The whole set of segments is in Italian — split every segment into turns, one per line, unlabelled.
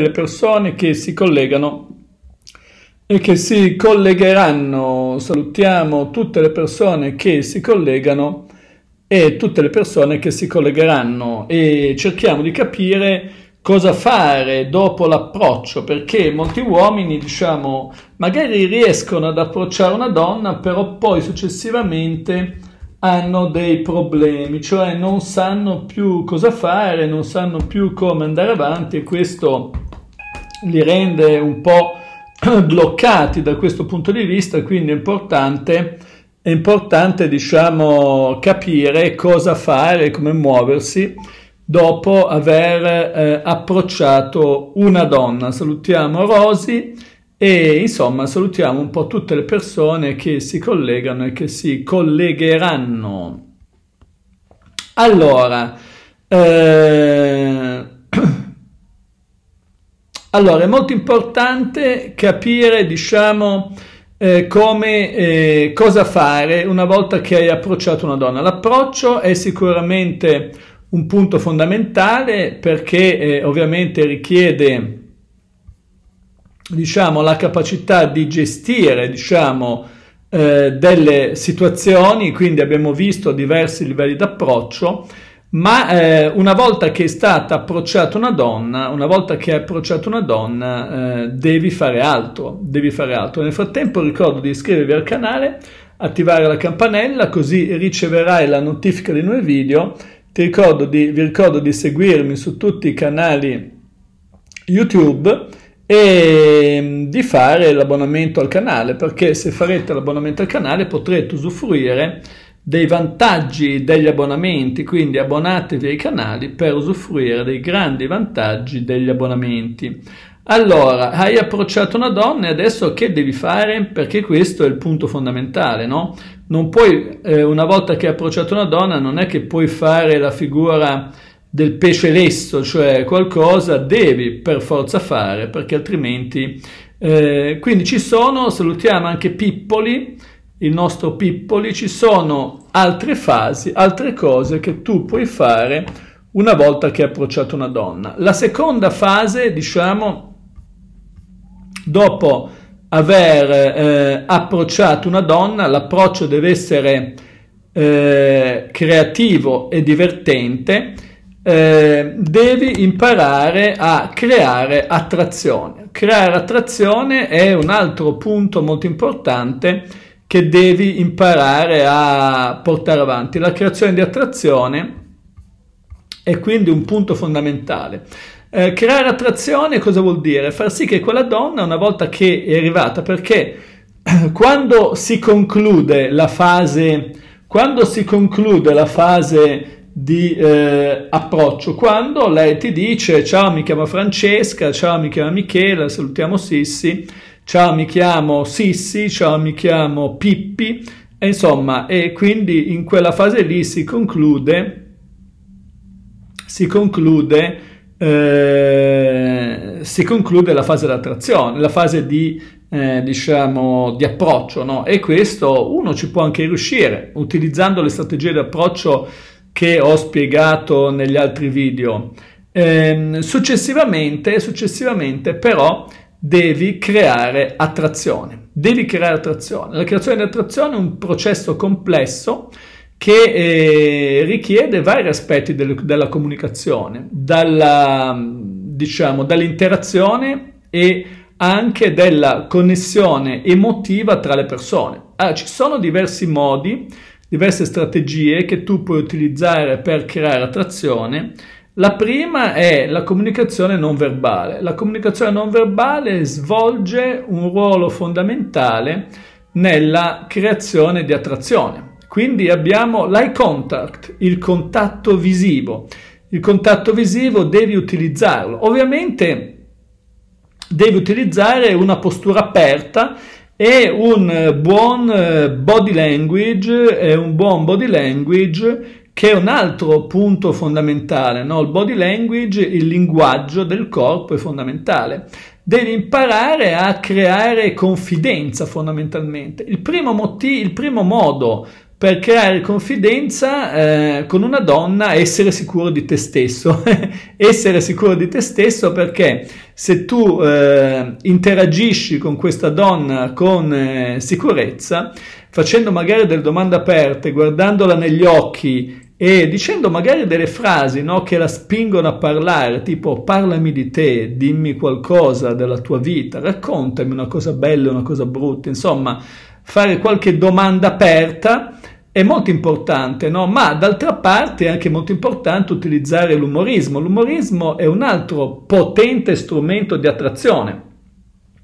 le persone che si collegano e che si collegheranno. Salutiamo tutte le persone che si collegano e tutte le persone che si collegheranno e cerchiamo di capire cosa fare dopo l'approccio perché molti uomini diciamo magari riescono ad approcciare una donna però poi successivamente hanno dei problemi, cioè non sanno più cosa fare, non sanno più come andare avanti e questo li rende un po' bloccati da questo punto di vista, quindi è importante, è importante diciamo, capire cosa fare, come muoversi dopo aver eh, approcciato una donna. Salutiamo Rosy e insomma salutiamo un po' tutte le persone che si collegano e che si collegheranno. Allora, eh, allora è molto importante capire, diciamo, eh, come, eh, cosa fare una volta che hai approcciato una donna. L'approccio è sicuramente un punto fondamentale perché eh, ovviamente richiede diciamo, la capacità di gestire diciamo, eh, delle situazioni, quindi abbiamo visto diversi livelli d'approccio, ma eh, una volta che è stata approcciata una donna, una volta che hai approcciato una donna, eh, devi fare altro, devi fare altro. Nel frattempo ricordo di iscrivervi al canale, attivare la campanella, così riceverai la notifica dei nuovi video. Ti ricordo di, vi ricordo di seguirmi su tutti i canali YouTube e mm, di fare l'abbonamento al canale perché se farete l'abbonamento al canale potrete usufruire dei vantaggi degli abbonamenti quindi abbonatevi ai canali per usufruire dei grandi vantaggi degli abbonamenti. Allora hai approcciato una donna e adesso che devi fare? Perché questo è il punto fondamentale no? Non puoi eh, una volta che hai approcciato una donna non è che puoi fare la figura del pesce lesso, cioè qualcosa devi per forza fare perché altrimenti... Eh, quindi ci sono, salutiamo anche Pippoli, il nostro Pippoli, ci sono altre fasi, altre cose che tu puoi fare una volta che hai approcciato una donna. La seconda fase, diciamo, dopo aver eh, approcciato una donna, l'approccio deve essere eh, creativo e divertente eh, devi imparare a creare attrazione. Creare attrazione è un altro punto molto importante che devi imparare a portare avanti. La creazione di attrazione è quindi un punto fondamentale. Eh, creare attrazione cosa vuol dire? Far sì che quella donna, una volta che è arrivata, perché quando si conclude la fase, quando si conclude la fase di eh, approccio quando lei ti dice ciao mi chiamo Francesca, ciao mi chiamo Michela, salutiamo Sissi, ciao mi chiamo Sissi, ciao mi chiamo Pippi e insomma e quindi in quella fase lì si conclude si conclude eh, si conclude la fase d'attrazione, la fase di eh, diciamo di approccio no? e questo uno ci può anche riuscire utilizzando le strategie di approccio che ho spiegato negli altri video. Eh, successivamente, successivamente però devi creare attrazione. Devi creare attrazione. La creazione di attrazione è un processo complesso che eh, richiede vari aspetti del, della comunicazione, dalla, diciamo, dall'interazione e anche della connessione emotiva tra le persone. Allora, ci sono diversi modi diverse strategie che tu puoi utilizzare per creare attrazione. La prima è la comunicazione non verbale. La comunicazione non verbale svolge un ruolo fondamentale nella creazione di attrazione. Quindi abbiamo l'eye contact, il contatto visivo. Il contatto visivo devi utilizzarlo. Ovviamente devi utilizzare una postura aperta e un buon eh, body language è un buon body language che è un altro punto fondamentale, no? il body language, il linguaggio del corpo è fondamentale. Devi imparare a creare confidenza fondamentalmente. Il primo, motivo, il primo modo per creare confidenza eh, con una donna essere sicuro di te stesso. essere sicuro di te stesso perché se tu eh, interagisci con questa donna con eh, sicurezza, facendo magari delle domande aperte, guardandola negli occhi e dicendo magari delle frasi no, che la spingono a parlare, tipo parlami di te, dimmi qualcosa della tua vita, raccontami una cosa bella, una cosa brutta, insomma, fare qualche domanda aperta è molto importante, no? ma d'altra parte è anche molto importante utilizzare l'umorismo. L'umorismo è un altro potente strumento di attrazione.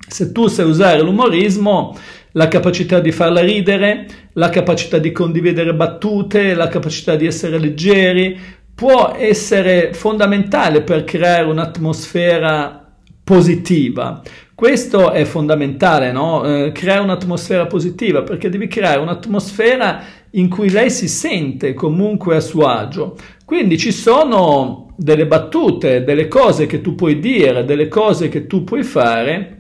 Se tu sai usare l'umorismo, la capacità di farla ridere, la capacità di condividere battute, la capacità di essere leggeri, può essere fondamentale per creare un'atmosfera positiva. Questo è fondamentale, no? eh, creare un'atmosfera positiva, perché devi creare un'atmosfera in cui lei si sente comunque a suo agio. Quindi ci sono delle battute, delle cose che tu puoi dire, delle cose che tu puoi fare,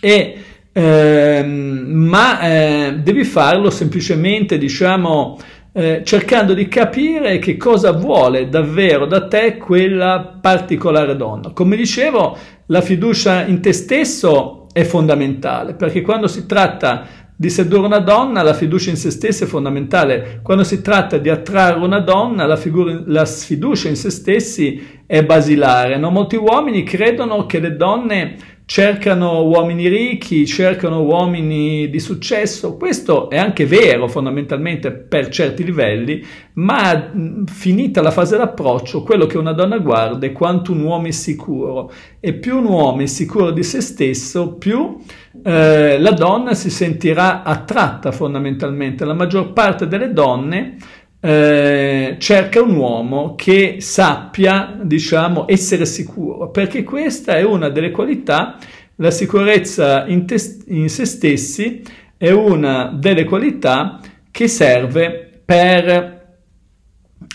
e, ehm, ma eh, devi farlo semplicemente, diciamo, eh, cercando di capire che cosa vuole davvero da te quella particolare donna. Come dicevo, la fiducia in te stesso è fondamentale, perché quando si tratta di sedurre una donna, la fiducia in se stessa è fondamentale. Quando si tratta di attrarre una donna, la, figura, la sfiducia in se stessi è basilare. No? Molti uomini credono che le donne cercano uomini ricchi, cercano uomini di successo. Questo è anche vero fondamentalmente per certi livelli, ma finita la fase d'approccio, quello che una donna guarda è quanto un uomo è sicuro e più un uomo è sicuro di se stesso, più eh, la donna si sentirà attratta fondamentalmente. La maggior parte delle donne eh, cerca un uomo che sappia, diciamo, essere sicuro, perché questa è una delle qualità, la sicurezza in, in se stessi è una delle qualità che serve per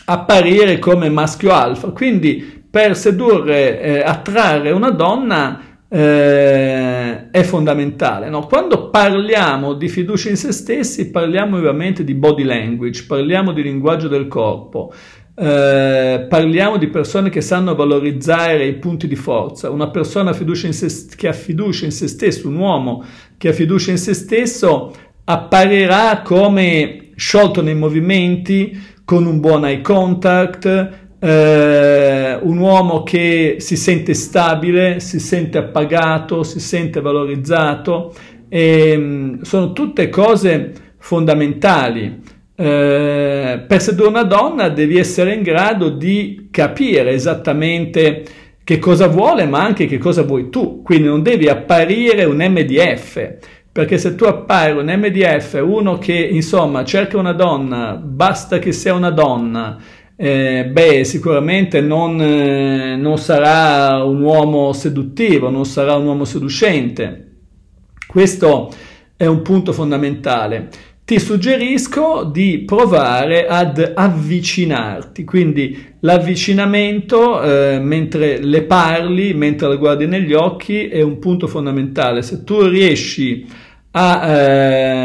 apparire come maschio alfa. Quindi per sedurre, eh, attrarre una donna eh, è fondamentale. No? Quando parliamo di fiducia in se stessi, parliamo ovviamente di body language, parliamo di linguaggio del corpo, eh, parliamo di persone che sanno valorizzare i punti di forza. Una persona se, che ha fiducia in se stesso, un uomo che ha fiducia in se stesso, apparirà come sciolto nei movimenti, con un buon eye contact, eh, un uomo che si sente stabile, si sente appagato, si sente valorizzato, e, mm, sono tutte cose fondamentali. Eh, per sedurre una donna devi essere in grado di capire esattamente che cosa vuole, ma anche che cosa vuoi tu. Quindi non devi apparire un MDF, perché se tu appari un MDF, uno che insomma cerca una donna, basta che sia una donna, eh, beh, sicuramente non, eh, non, sarà un uomo seduttivo, non sarà un uomo seducente. Questo è un punto fondamentale. Ti suggerisco di provare ad avvicinarti, quindi l'avvicinamento eh, mentre le parli, mentre le guardi negli occhi è un punto fondamentale. Se tu riesci a,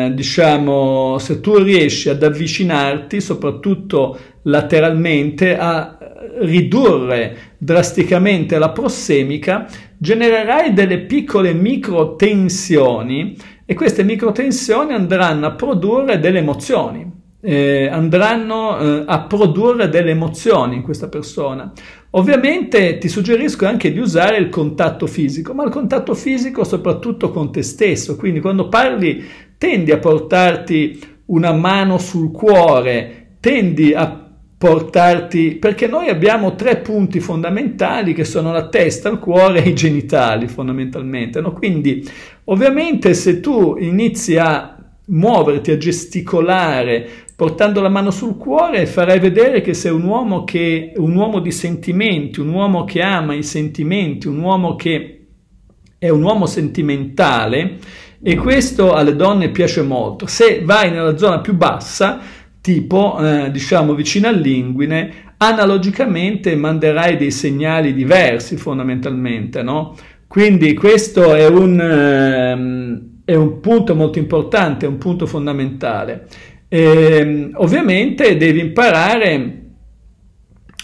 eh, diciamo, se tu riesci ad avvicinarti, soprattutto lateralmente, a ridurre drasticamente la prossemica, genererai delle piccole micro tensioni e queste micro tensioni andranno a produrre delle emozioni. Eh, andranno eh, a produrre delle emozioni in questa persona. Ovviamente ti suggerisco anche di usare il contatto fisico, ma il contatto fisico soprattutto con te stesso, quindi quando parli tendi a portarti una mano sul cuore, tendi a portarti, perché noi abbiamo tre punti fondamentali che sono la testa, il cuore e i genitali fondamentalmente, no? quindi ovviamente se tu inizi a muoverti, a gesticolare, portando la mano sul cuore, farai vedere che sei un uomo, che, un uomo di sentimenti, un uomo che ama i sentimenti, un uomo che è un uomo sentimentale e questo alle donne piace molto. Se vai nella zona più bassa, tipo eh, diciamo vicino all'inguine, analogicamente manderai dei segnali diversi fondamentalmente, no? Quindi questo è un, ehm, è un punto molto importante, è un punto fondamentale. Eh, ovviamente devi imparare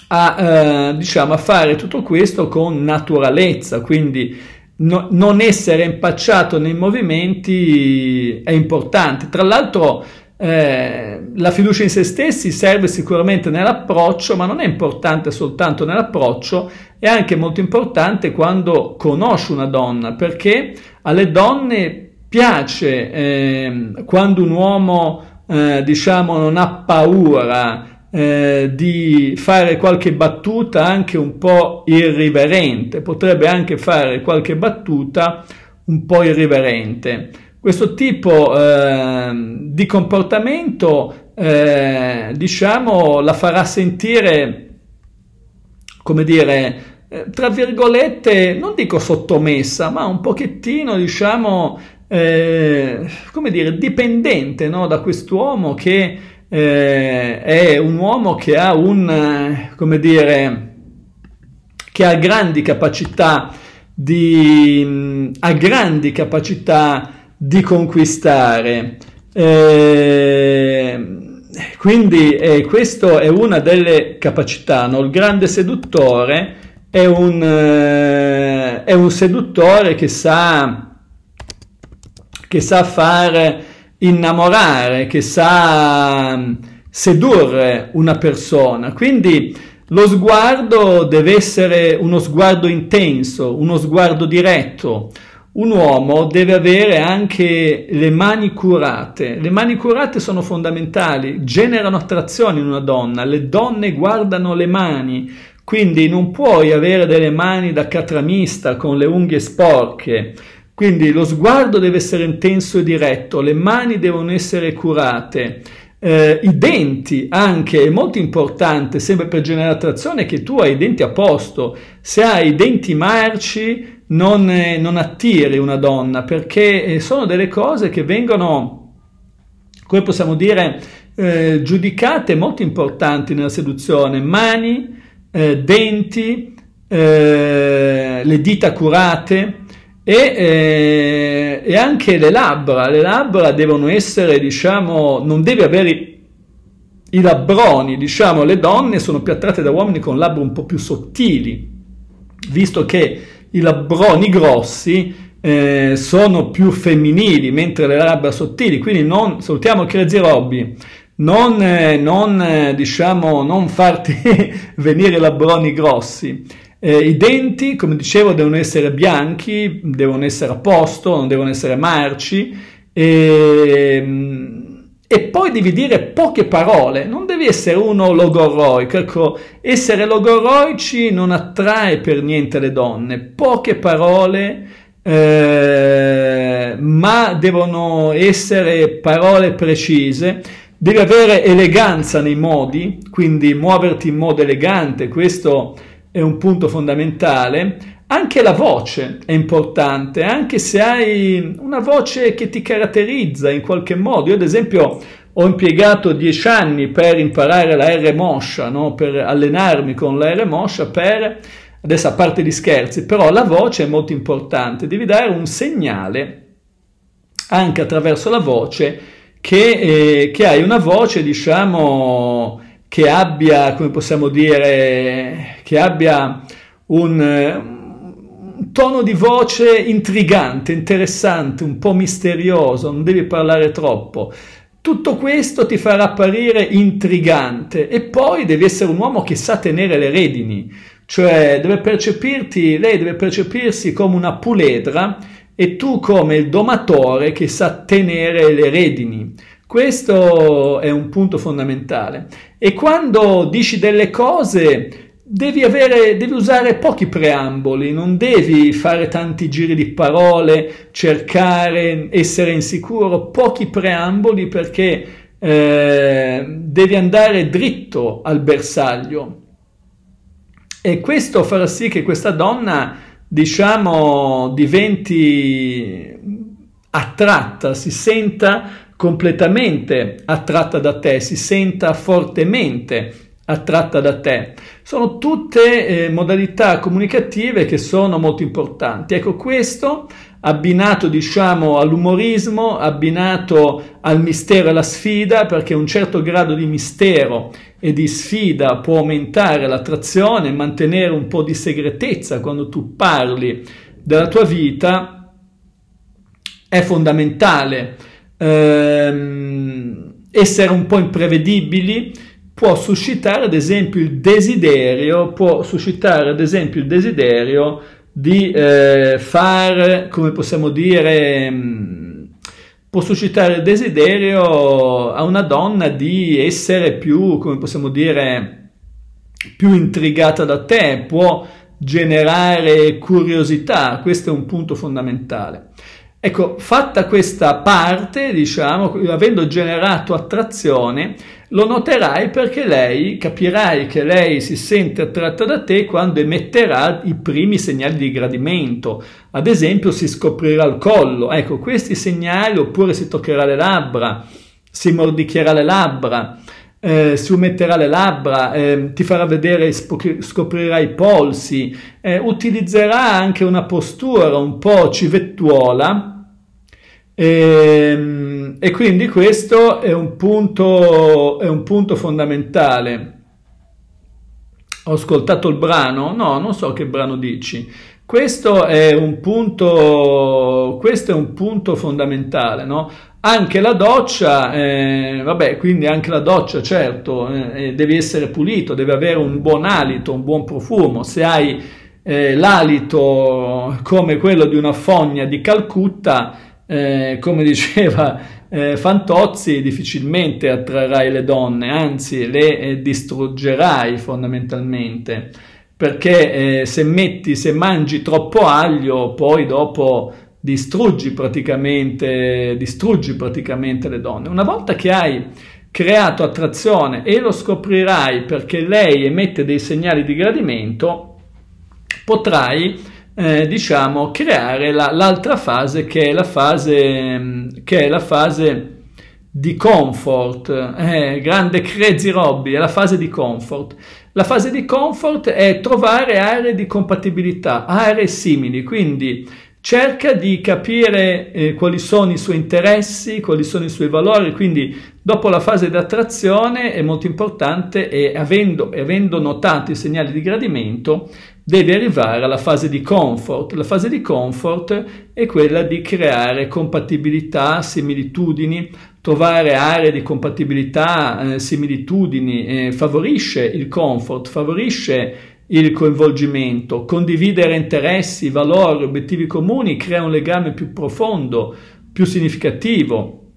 a, eh, diciamo, a fare tutto questo con naturalezza, quindi no, non essere impacciato nei movimenti è importante. Tra l'altro eh, la fiducia in se stessi serve sicuramente nell'approccio, ma non è importante soltanto nell'approccio, è anche molto importante quando conosci una donna, perché alle donne piace eh, quando un uomo eh, diciamo non ha paura eh, di fare qualche battuta anche un po' irriverente, potrebbe anche fare qualche battuta un po' irriverente. Questo tipo eh, di comportamento, eh, diciamo, la farà sentire, come dire, eh, tra virgolette, non dico sottomessa, ma un pochettino, diciamo, eh, come dire, dipendente no, da quest'uomo che eh, è un uomo che ha un, come dire, che ha grandi capacità di, ha grandi capacità di conquistare. Eh, quindi eh, questa è una delle capacità, no? il grande seduttore è un, eh, è un seduttore che sa, che sa fare innamorare, che sa mm, sedurre una persona. Quindi lo sguardo deve essere uno sguardo intenso, uno sguardo diretto, un uomo deve avere anche le mani curate. Le mani curate sono fondamentali, generano attrazione in una donna. Le donne guardano le mani, quindi non puoi avere delle mani da catramista con le unghie sporche. Quindi lo sguardo deve essere intenso e diretto, le mani devono essere curate. Eh, I denti anche è molto importante, sempre per generare attrazione, che tu hai i denti a posto. Se hai i denti marci, non, eh, non attiri una donna perché eh, sono delle cose che vengono, come possiamo dire, eh, giudicate molto importanti nella seduzione. Mani, eh, denti, le dita curate e, eh, e, anche le labbra. Le labbra devono essere, diciamo, non devi avere i labbroni, diciamo, le donne sono più attratte da uomini con labbra un po' più sottili, visto che i labbroni grossi eh, sono più femminili, mentre le labbra sottili, quindi non, salutiamo Crazy Robby, non, eh, non, eh, diciamo, non farti venire i labbroni grossi. Eh, I denti, come dicevo, devono essere bianchi, devono essere a posto, non devono essere marci. E, ehm, e poi devi dire poche parole, non devi essere uno logoroico, ecco, essere logoroici non attrae per niente le donne, poche parole, eh, ma devono essere parole precise, devi avere eleganza nei modi, quindi muoverti in modo elegante, questo è un punto fondamentale, anche la voce è importante, anche se hai una voce che ti caratterizza in qualche modo. Io ad esempio ho impiegato dieci anni per imparare la R moscia, no? per allenarmi con la R moscia, per, adesso a parte gli scherzi, però la voce è molto importante, devi dare un segnale anche attraverso la voce che, eh, che hai una voce, diciamo, che abbia, come possiamo dire, che abbia un un tono di voce intrigante, interessante, un po' misterioso, non devi parlare troppo. Tutto questo ti farà apparire intrigante e poi devi essere un uomo che sa tenere le redini, cioè deve percepirti, lei deve percepirsi come una puledra e tu come il domatore che sa tenere le redini. Questo è un punto fondamentale. E quando dici delle cose devi, avere, devi usare pochi preamboli, non devi fare tanti giri di parole, cercare, essere insicuro, pochi preamboli perché eh, devi andare dritto al bersaglio. E questo farà sì che questa donna, diciamo, diventi attratta, si senta completamente attratta da te, si senta fortemente attratta da te. Sono tutte eh, modalità comunicative che sono molto importanti. Ecco, questo abbinato diciamo all'umorismo, abbinato al mistero e alla sfida, perché un certo grado di mistero e di sfida può aumentare l'attrazione, mantenere un po' di segretezza quando tu parli della tua vita, è fondamentale. Ehm, essere un po' imprevedibili può suscitare ad esempio il desiderio, può suscitare ad esempio il desiderio di eh, fare, come possiamo dire, mm, può suscitare il desiderio a una donna di essere più, come possiamo dire, più intrigata da te, può generare curiosità, questo è un punto fondamentale. Ecco, fatta questa parte, diciamo, avendo generato attrazione, lo noterai perché lei, capirai che lei si sente attratta da te quando emetterà i primi segnali di gradimento. Ad esempio si scoprirà il collo, ecco questi segnali, oppure si toccherà le labbra, si mordicchierà le labbra. Eh, si umetterà le labbra, eh, ti farà vedere, scoprirà i polsi, eh, utilizzerà anche una postura un po' civettuola e, ehm, e quindi questo è un, punto, è un punto fondamentale. Ho ascoltato il brano? No, non so che brano dici. Questo è un punto, questo è un punto fondamentale, no? Anche la doccia, eh, vabbè, quindi anche la doccia, certo, eh, eh devi essere pulito, deve avere un buon alito, un buon profumo. Se hai eh, l'alito come quello di una fogna di Calcutta, eh, come diceva eh, Fantozzi, difficilmente attrarrai le donne, anzi le distruggerai fondamentalmente, perché eh, se metti, se mangi troppo aglio, poi dopo distruggi praticamente, distruggi praticamente le donne. Una volta che hai creato attrazione e lo scoprirai perché lei emette dei segnali di gradimento, potrai eh, diciamo, creare la, l'altra fase che è la fase, che è la fase di comfort, eh, grande crazy Robby, è la fase di comfort. La fase di comfort è trovare aree di compatibilità, aree simili, quindi cerca di capire eh, quali sono i suoi interessi, quali sono i suoi valori, quindi dopo la fase di attrazione è molto importante e avendo, avendo notato i segnali di gradimento devi arrivare alla fase di comfort. La fase di comfort è quella di creare compatibilità, similitudini, trovare aree di compatibilità, eh, similitudini, eh, favorisce il comfort, favorisce il coinvolgimento, condividere interessi, valori, obiettivi comuni crea un legame più profondo, più significativo.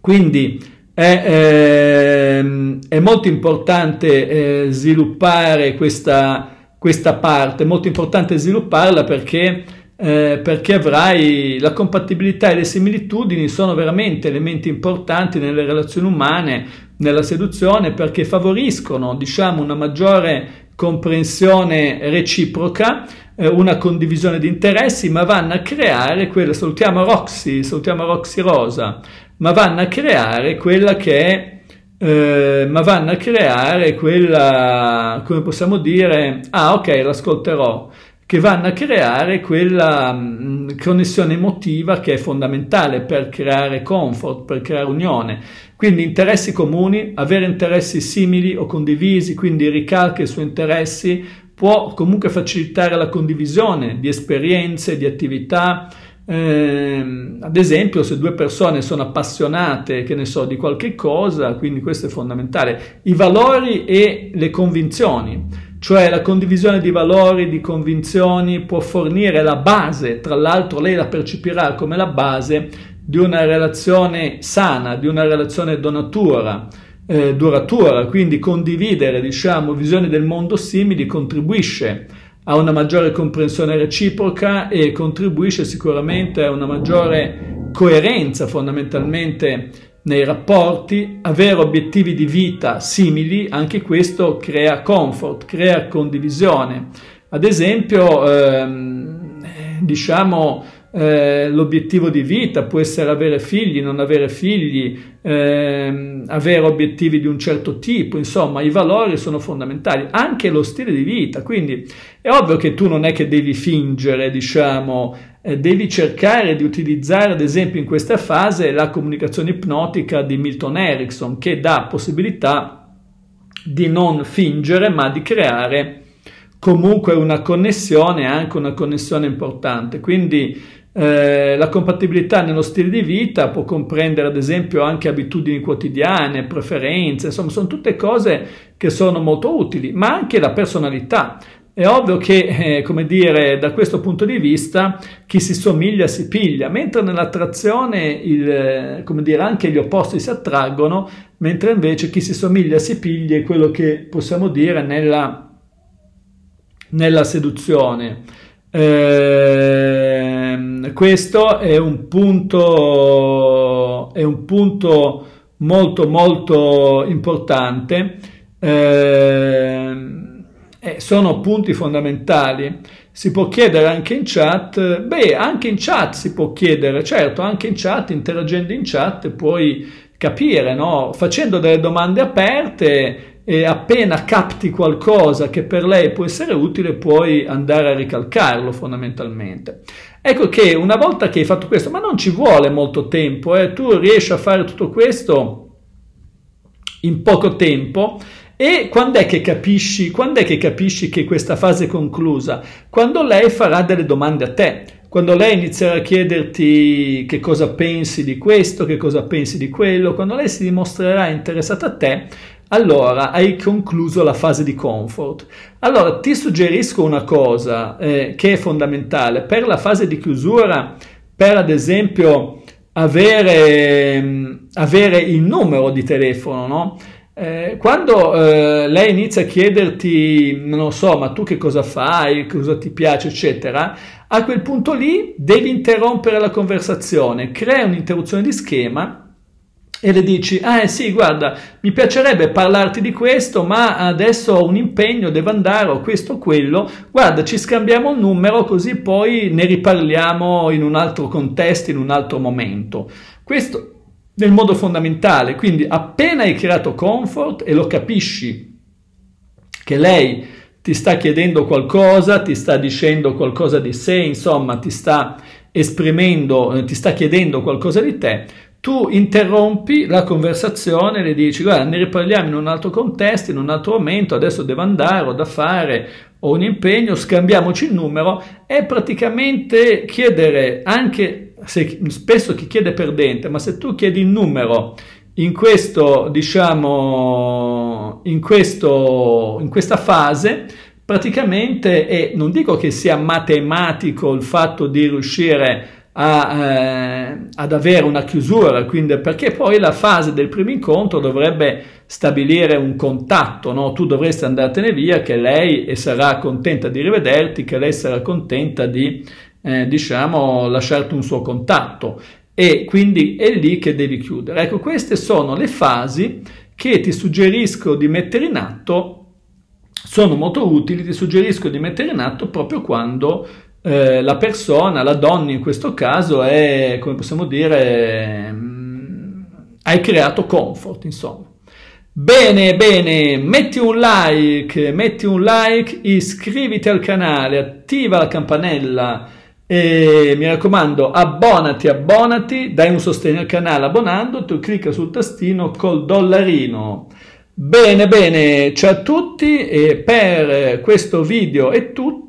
Quindi è, eh, è molto importante eh, sviluppare questa questa parte, è molto importante svilupparla perché, eh, perché avrai la compatibilità e le similitudini sono veramente elementi importanti nelle relazioni umane, nella seduzione, perché favoriscono diciamo, una maggiore comprensione reciproca, eh, una condivisione di interessi, ma vanno a creare quella, salutiamo Roxy, salutiamo Roxy Rosa, ma vanno a creare quella che è eh, ma vanno a creare quella, come possiamo dire, ah ok, l'ascolterò, che vanno a creare quella mh, mm, connessione emotiva che è fondamentale per creare comfort, per creare unione. Quindi interessi comuni, avere interessi simili o condivisi, quindi ricalca i interessi, può comunque facilitare la condivisione di esperienze, di attività, eh, ad esempio, se due persone sono appassionate, che ne so, di qualche cosa, quindi questo è fondamentale, i valori e le convinzioni, cioè la condivisione di valori, di convinzioni può fornire la base, tra l'altro lei la percepirà come la base di una relazione sana, di una relazione donatura, eh, duratura, quindi condividere, diciamo, visioni del mondo simili contribuisce a una maggiore comprensione reciproca e contribuisce sicuramente a una maggiore coerenza fondamentalmente nei rapporti, avere obiettivi di vita simili, anche questo crea comfort, crea condivisione. Ad esempio, ehm, diciamo, eh, l'obiettivo di vita, può essere avere figli, non avere figli, eh, avere obiettivi di un certo tipo, insomma i valori sono fondamentali, anche lo stile di vita, quindi è ovvio che tu non è che devi fingere, diciamo, eh, devi cercare di utilizzare ad esempio in questa fase la comunicazione ipnotica di Milton Erickson che dà possibilità di non fingere ma di creare comunque una connessione, anche una connessione importante. Quindi eh, la compatibilità nello stile di vita può comprendere ad esempio anche abitudini quotidiane, preferenze, insomma sono tutte cose che sono molto utili, ma anche la personalità. È ovvio che, eh, come dire, da questo punto di vista chi si somiglia si piglia, mentre nell'attrazione il, eh, come dire, anche gli opposti si attraggono, mentre invece chi si somiglia si piglia è quello che possiamo dire nella, nella seduzione. Eh, questo è un punto, è un punto molto molto importante. Eh, sono punti fondamentali. Si può chiedere anche in chat, beh, anche in chat si può chiedere, certo, anche in chat, interagendo in chat puoi capire, no? Facendo delle domande aperte e appena capti qualcosa che per lei può essere utile puoi andare a ricalcarlo fondamentalmente. Ecco che una volta che hai fatto questo, ma non ci vuole molto tempo, eh, tu riesci a fare tutto questo in poco tempo e quando è, che capisci, quando è che capisci che questa fase è conclusa? Quando lei farà delle domande a te, quando lei inizierà a chiederti che cosa pensi di questo, che cosa pensi di quello, quando lei si dimostrerà interessata a te, allora hai concluso la fase di comfort. Allora ti suggerisco una cosa eh, che è fondamentale per la fase di chiusura, per ad esempio avere, mm, avere il numero di telefono, no? Eh, quando eh, lei inizia a chiederti, non so, ma tu che cosa fai, cosa ti piace, eccetera, a quel punto lì devi interrompere la conversazione, crea un'interruzione di schema e le dici, ah eh sì, guarda, mi piacerebbe parlarti di questo, ma adesso ho un impegno, devo andare, ho questo o quello, guarda, ci scambiamo un numero così poi ne riparliamo in un altro contesto, in un altro momento. Questo nel modo fondamentale, quindi appena hai creato comfort e lo capisci che lei ti sta chiedendo qualcosa, ti sta dicendo qualcosa di sé, insomma, ti sta esprimendo, eh, ti sta chiedendo qualcosa di te, tu interrompi la conversazione, le dici guarda ne riparliamo in un altro contesto, in un altro momento, adesso devo andare, ho da fare, ho un impegno, scambiamoci il numero. E praticamente chiedere anche, se, spesso chi chiede perdente, ma se tu chiedi il numero in questo, diciamo, in, questo, in questa fase, praticamente, e non dico che sia matematico il fatto di riuscire a, eh, ad avere una chiusura, quindi perché poi la fase del primo incontro dovrebbe stabilire un contatto, no? tu dovresti andartene via, che lei sarà contenta di rivederti, che lei sarà contenta di, eh, diciamo, lasciarti un suo contatto e quindi è lì che devi chiudere. Ecco, queste sono le fasi che ti suggerisco di mettere in atto, sono molto utili, ti suggerisco di mettere in atto proprio quando eh, la persona, la donna in questo caso, è, come possiamo dire, mh, mm, hai creato comfort, insomma. Bene, bene, metti un like, metti un like, iscriviti al canale, attiva la campanella e mi raccomando abbonati, abbonati, dai un sostegno al canale abbonandoti, clicca sul tastino col dollarino. Bene, bene, ciao a tutti e per questo video è tutto.